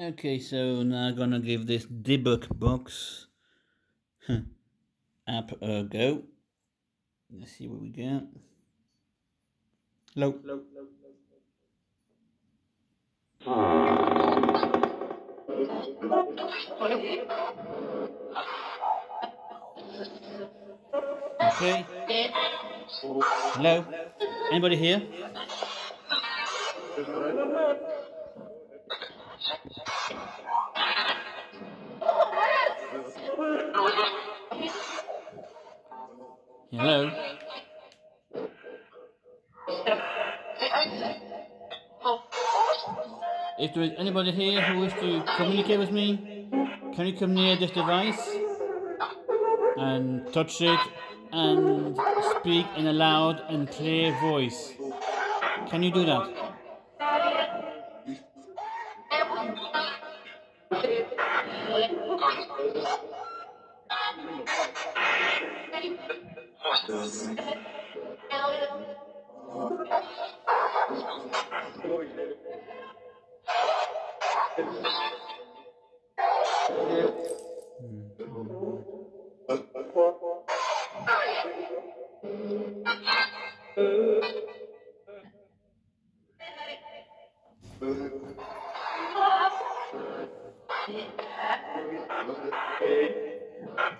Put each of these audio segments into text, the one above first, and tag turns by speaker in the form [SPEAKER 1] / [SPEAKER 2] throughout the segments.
[SPEAKER 1] Okay, so now I'm gonna give this Dibbuk box app a go. Let's see what we get. Hello. Hello. Okay. Hello. Anybody here? Hello? If there is anybody here who wishes to communicate with me, can you come near this device and touch it and speak in a loud and clear voice? Can you do that? Oh, my God.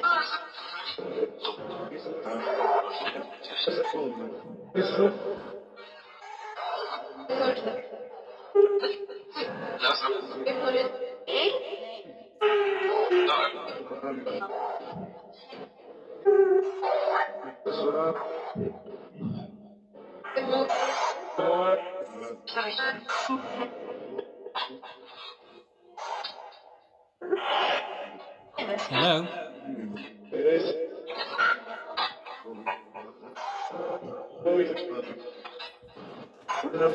[SPEAKER 1] Hello?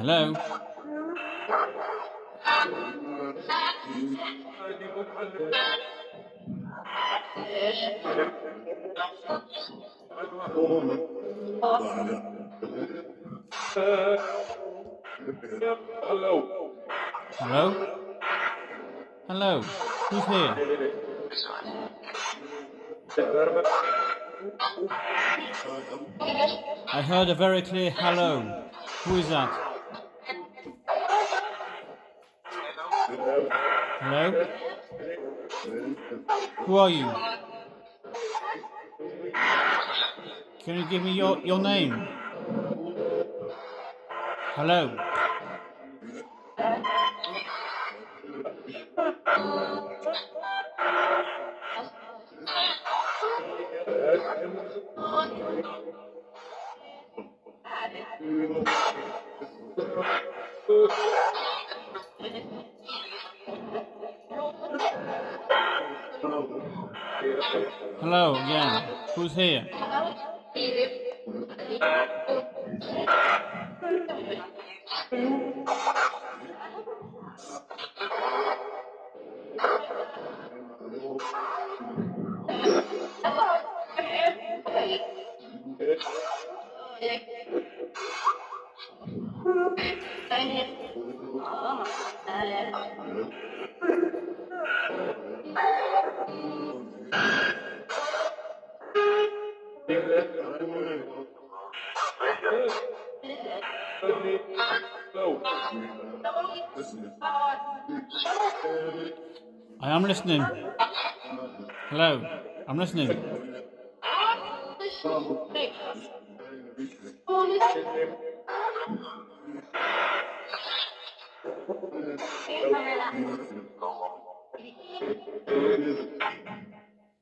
[SPEAKER 1] Hello?
[SPEAKER 2] Hello.
[SPEAKER 1] Hello? Hello? Who's here? I heard a very clear hello. Who is that? Hello? Who are you? Can you give me your, your name? Hello? Hello again. Who's here? I am listening. Hello, I'm listening.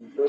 [SPEAKER 1] Yes.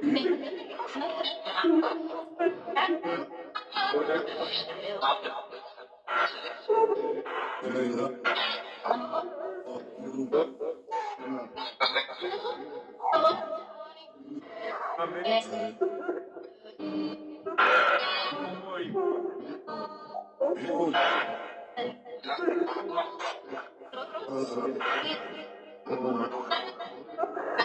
[SPEAKER 1] Oh,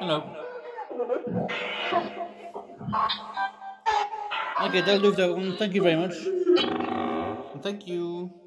[SPEAKER 1] Hello. Okay, that'll do that one. Thank you very much. Thank you.